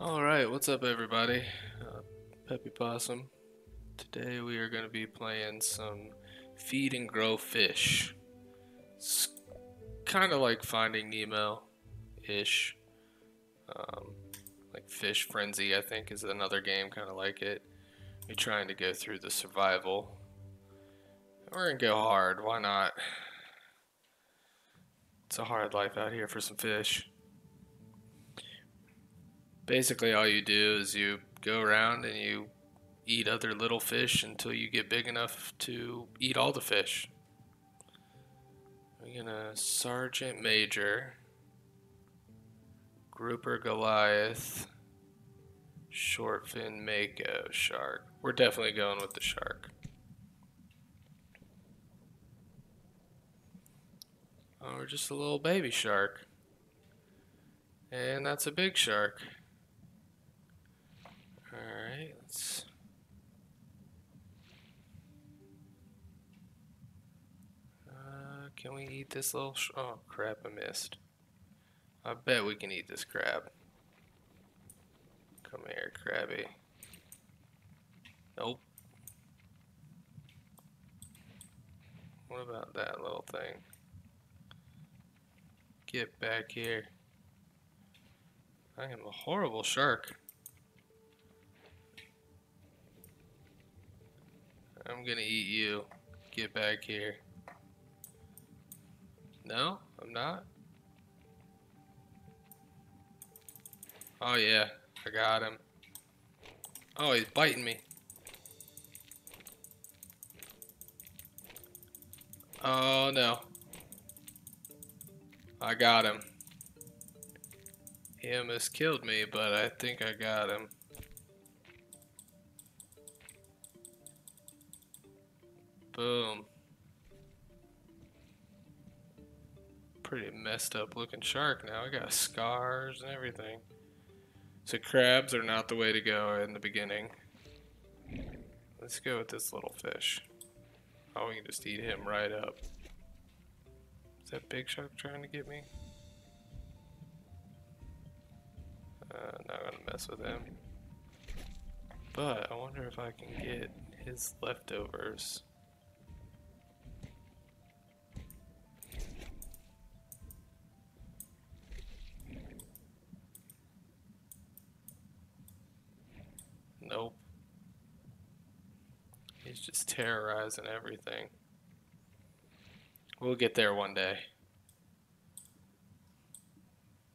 Alright, what's up everybody? Uh, Peppy Possum. Today we are going to be playing some Feed and Grow Fish. It's kind of like Finding Nemo-ish. Um, like Fish Frenzy, I think, is another game kind of like it. You're trying to go through the survival. We're going to go hard, why not? It's a hard life out here for some fish basically all you do is you go around and you eat other little fish until you get big enough to eat all the fish. We're gonna Sergeant Major, Grouper Goliath, Shortfin Mako Shark. We're definitely going with the shark. Oh, we're just a little baby shark. And that's a big shark. Let's... Uh, can we eat this little Oh crap, I missed. I bet we can eat this crab. Come here, crabby. Nope. What about that little thing? Get back here. I am a horrible shark. I'm gonna eat you. Get back here. No, I'm not. Oh yeah, I got him. Oh, he's biting me. Oh no. I got him. He almost killed me, but I think I got him. Boom. Pretty messed up looking shark now. I got scars and everything. So crabs are not the way to go in the beginning. Let's go with this little fish. Oh, we can just eat him right up. Is that big shark trying to get me? Uh, not gonna mess with him. But I wonder if I can get his leftovers. Just terrorizing everything. We'll get there one day.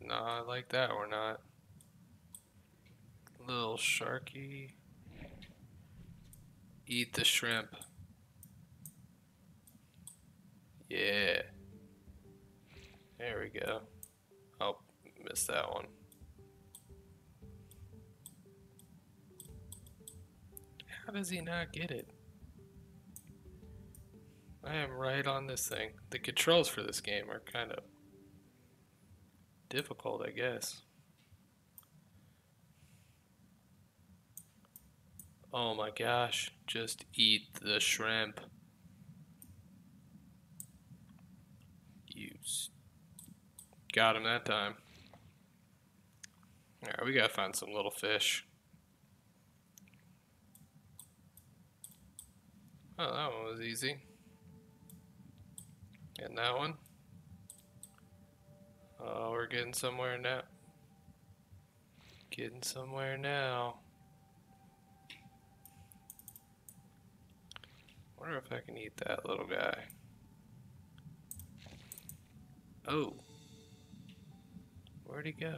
Not like that, we're not. Little sharky. Eat the shrimp. Yeah. There we go. Oh, missed that one. How does he not get it? I am right on this thing. The controls for this game are kind of difficult, I guess. Oh my gosh, just eat the shrimp. You got him that time. Alright, we gotta find some little fish. Oh, that one was easy. And that one. Oh, we're getting somewhere now. Getting somewhere now. wonder if I can eat that little guy. Oh. Where'd he go?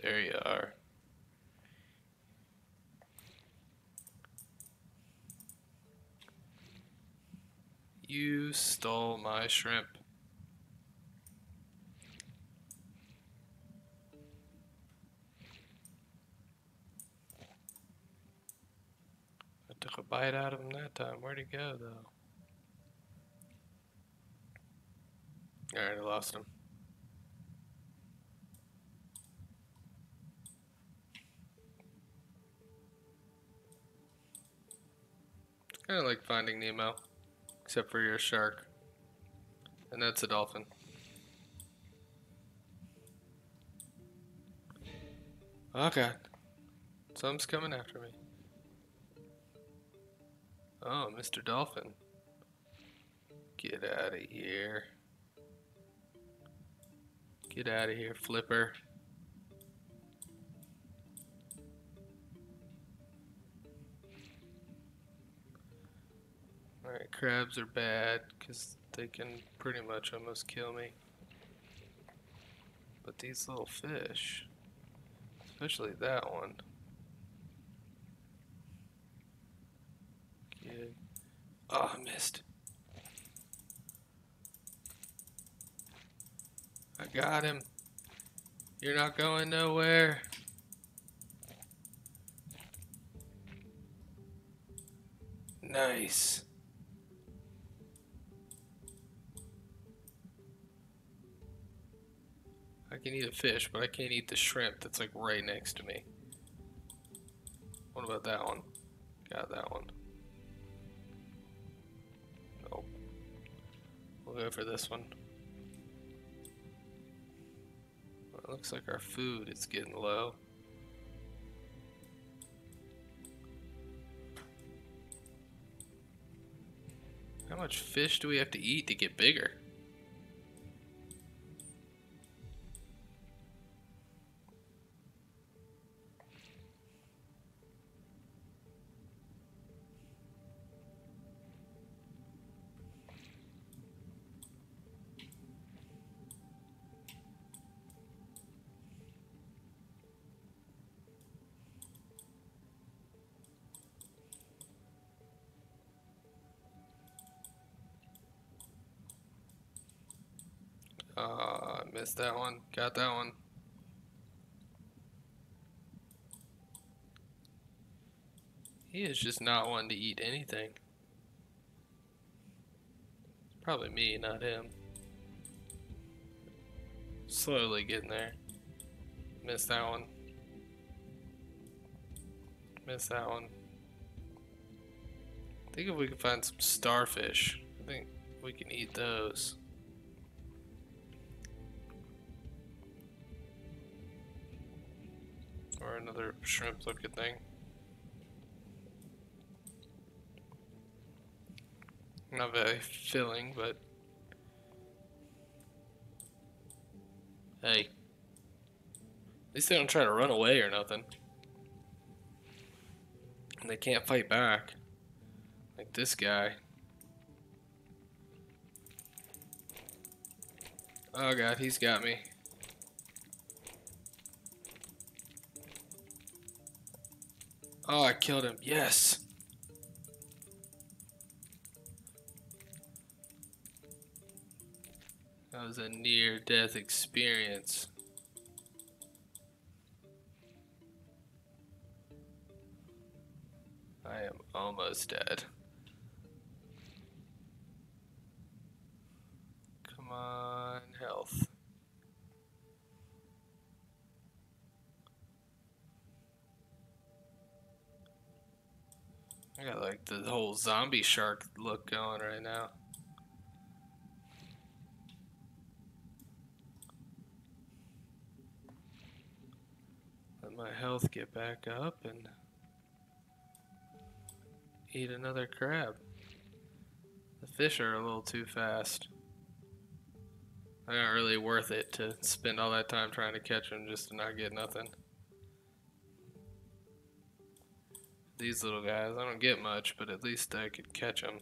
There you are. You stole my shrimp. I took a bite out of him that time. Where'd he go, though? Alright, I lost him. Kind of like Finding Nemo. Except for your shark. And that's a dolphin. Oh god. Something's coming after me. Oh, Mr. Dolphin. Get out of here. Get out of here, Flipper. Alright, crabs are bad because they can pretty much almost kill me. But these little fish, especially that one. Good. Oh, I missed. I got him. You're not going nowhere. Nice. I can eat a fish, but I can't eat the shrimp that's like right next to me. What about that one? Got that one. Nope. We'll go for this one. Well, it looks like our food is getting low. How much fish do we have to eat to get bigger? Missed that one. Got that one. He is just not one to eat anything. It's probably me, not him. Slowly getting there. Missed that one. Missed that one. I think if we can find some starfish, I think we can eat those. Another shrimp looking thing. Not very filling, but. Hey. At least they don't try to run away or nothing. And they can't fight back. Like this guy. Oh god, he's got me. Oh, I killed him. Yes. That was a near death experience. I am almost dead. The whole zombie shark look going right now. Let my health get back up and eat another crab. The fish are a little too fast. They're not really worth it to spend all that time trying to catch them just to not get nothing. These little guys, I don't get much, but at least I could catch them.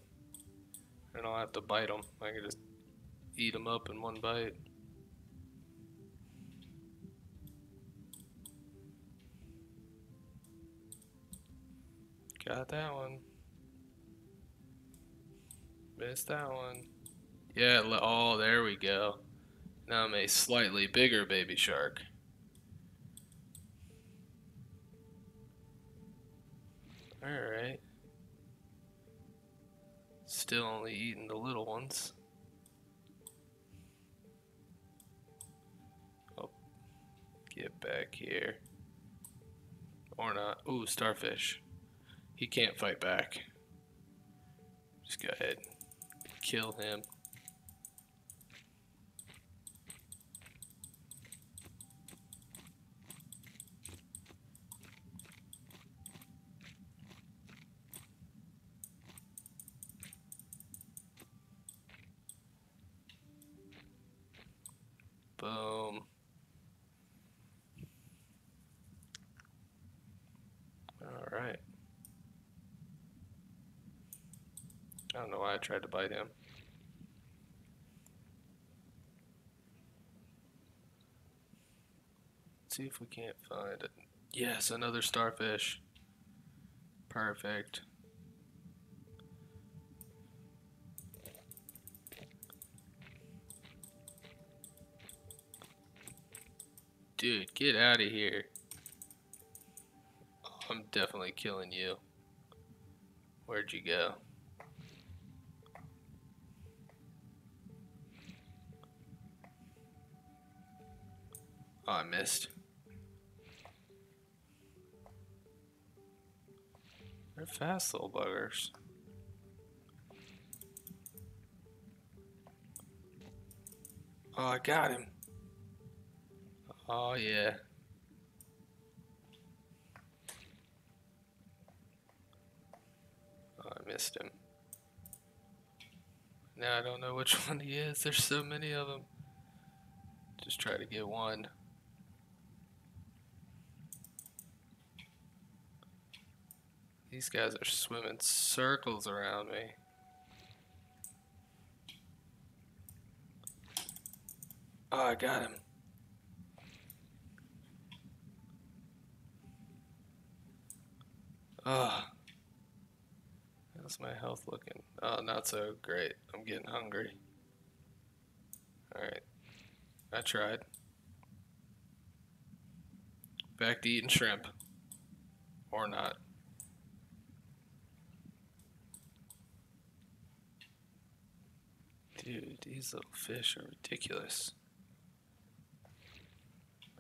And I don't have to bite them. I can just eat them up in one bite. Got that one. Missed that one. Yeah, oh, there we go. Now I'm a slightly bigger baby shark. Alright. Still only eating the little ones. Oh, get back here. Or not. Ooh, starfish. He can't fight back. Just go ahead. Kill him. Boom. All right. I don't know why I tried to bite him. Let's see if we can't find it. Yes, another starfish. Perfect. Dude, get out of here. I'm definitely killing you. Where'd you go? Oh, I missed. They're fast little buggers. Oh, I got him. Oh, yeah. Oh, I missed him. Now I don't know which one he is. There's so many of them. Just try to get one. These guys are swimming circles around me. Oh, I got him. Ah. Oh. How's my health looking? Oh, not so great. I'm getting hungry. Alright. I tried. Back to eating shrimp. Or not. Dude, these little fish are ridiculous.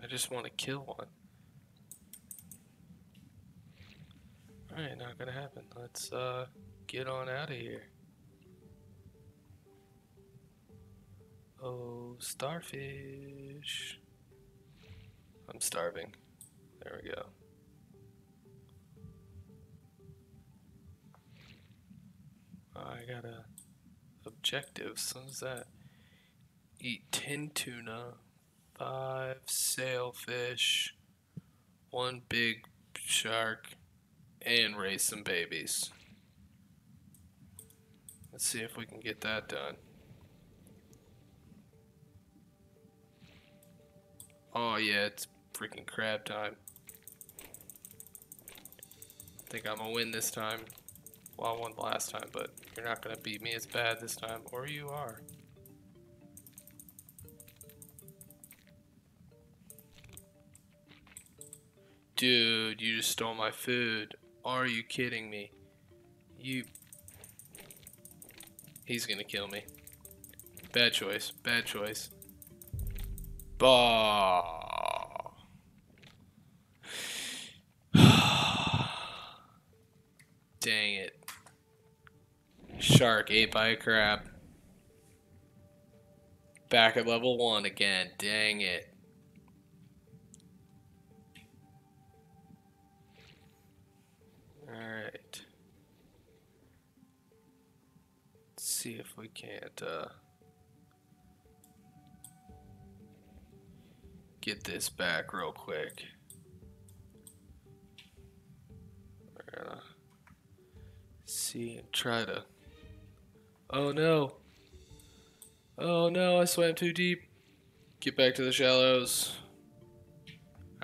I just want to kill one. Alright, not gonna happen. Let's uh, get on out of here. Oh, starfish. I'm starving. There we go. I got a objectives. What is that? Eat 10 tuna, 5 sailfish, 1 big shark, and raise some babies. Let's see if we can get that done. Oh yeah, it's freaking crab time. I think I'm gonna win this time. Well, I won last time, but you're not gonna beat me as bad this time, or you are. Dude, you just stole my food. Are you kidding me? You... He's gonna kill me. Bad choice. Bad choice. Bah. Dang it. Shark ate by a crab. Back at level one again. Dang it. See if we can't uh, get this back real quick. We're gonna see and try to. Oh no! Oh no, I swam too deep. Get back to the shallows.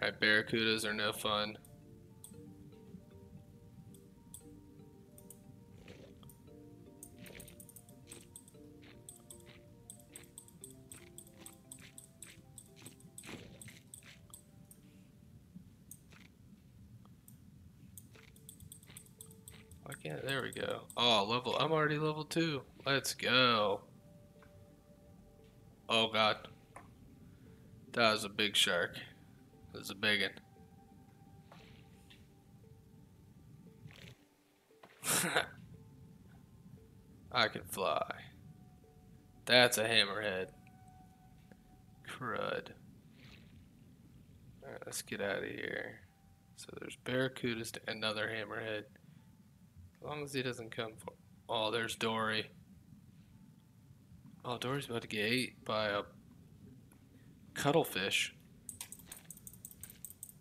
Alright, barracudas are no fun. There we go. Oh, level, I'm already level two. Let's go. Oh god. That was a big shark. That was a big one. I can fly. That's a hammerhead. Crud. Alright, let's get out of here. So there's barracudas to another hammerhead. As long as he doesn't come for. Oh, there's Dory. Oh, Dory's about to get ate by a cuttlefish.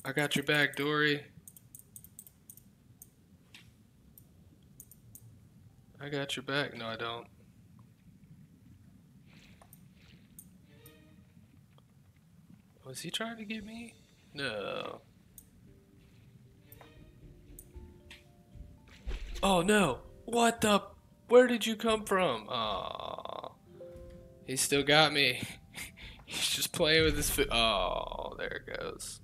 I got your back, Dory. I got your back. No, I don't. Was he trying to get me? No. Oh no! What the? Where did you come from? Oh, he still got me. He's just playing with his foot. Oh, there it goes.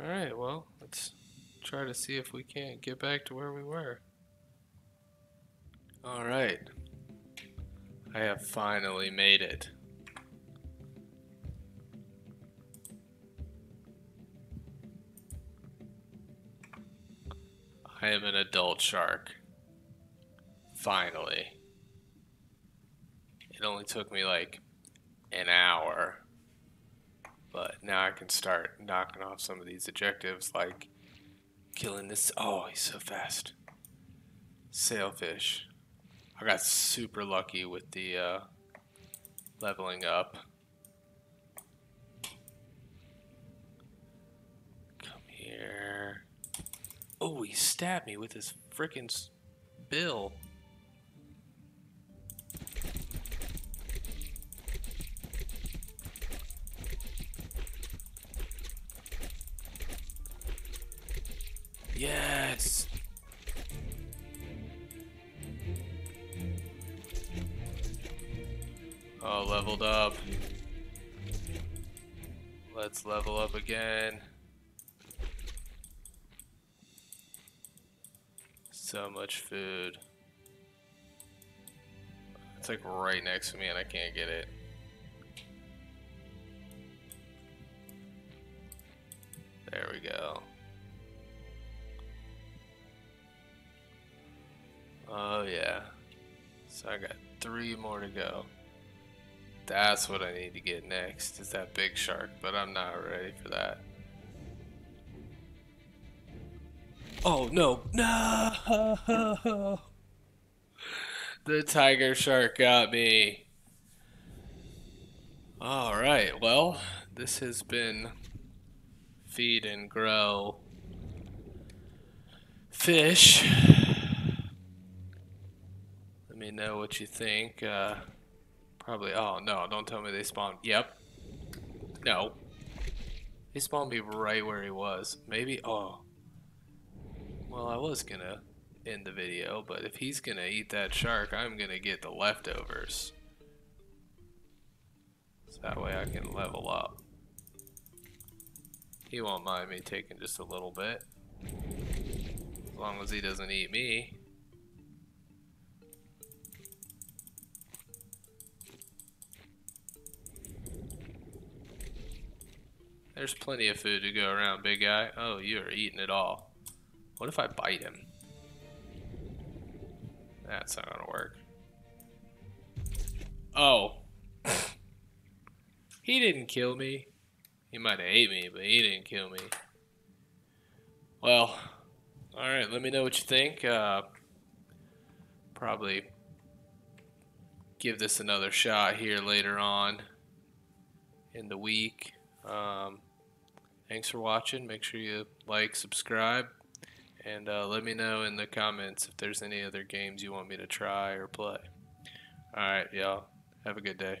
Alright, well, let's try to see if we can't get back to where we were. Alright. I have finally made it. I am an adult shark. Finally. It only took me like an hour. But now I can start knocking off some of these objectives like killing this. Oh, he's so fast. Sailfish. I got super lucky with the uh, leveling up. Come here. Oh, he stabbed me with his freaking bill. Yes. Oh, leveled up. Let's level up again. So much food. It's like right next to me and I can't get it. There we go. Oh yeah. So I got three more to go. That's what I need to get next, is that big shark, but I'm not ready for that. Oh no, no! The tiger shark got me. Alright, well, this has been Feed and Grow Fish Let me know what you think. Uh, probably. Oh no! Don't tell me they spawned. Yep. No. He spawned me right where he was. Maybe. Oh. Well, I was gonna end the video, but if he's gonna eat that shark, I'm gonna get the leftovers. So that way I can level up. He won't mind me taking just a little bit. As long as he doesn't eat me. There's plenty of food to go around, big guy. Oh, you are eating it all. What if I bite him? That's not gonna work. Oh. he didn't kill me. He might have ate me, but he didn't kill me. Well, alright, let me know what you think. Uh, probably give this another shot here later on in the week. Um, thanks for watching. Make sure you like, subscribe, and uh, let me know in the comments if there's any other games you want me to try or play. Alright, y'all. Have a good day.